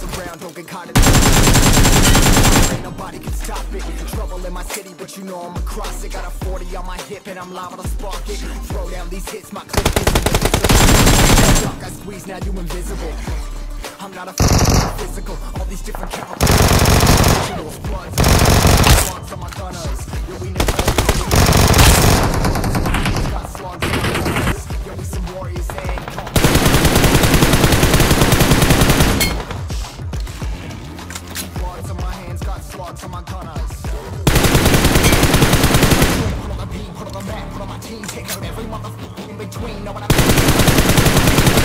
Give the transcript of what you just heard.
this around, don't get caught in Ain't nobody can stop it. Trouble in my city, but you know I'm across it. Got a 40 on my hip and I'm liable to spark it. Throw down these hits, my clip is invisible. Duck, I squeeze, now you invisible. I'm not a physical. All these different chemicals be. Put on the map, put on my team, take out every motherfucker in between. Know what I mean?